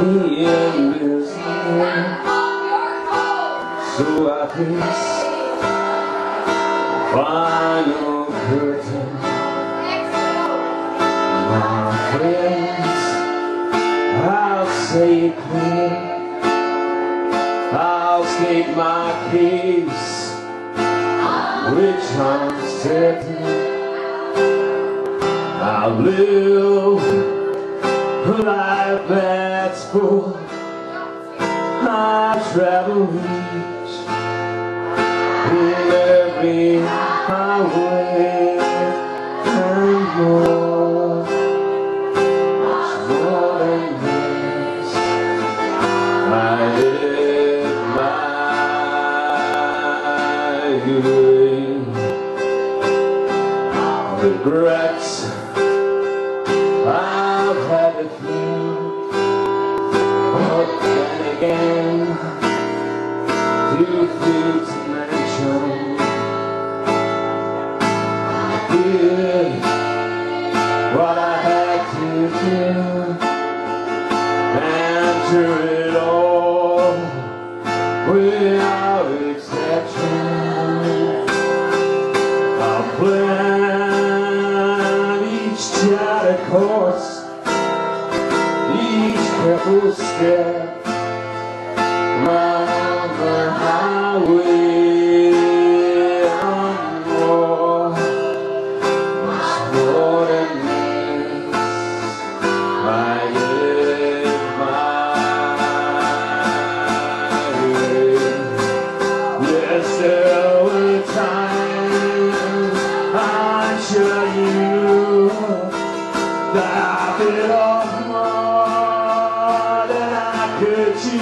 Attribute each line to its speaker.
Speaker 1: the end is near So I kiss final curtain My friends, I'll say it clear I'll state my case Which I'm certain I'll live life that's full. I travel each in every highway and more. Much more than this, I live my way. Regrets, But again, too few to mention. I did what I had to do, and through it all, without exception. Careful step, the highway and more, much more than this. I way. Yes, there were times I'm sure you that I bit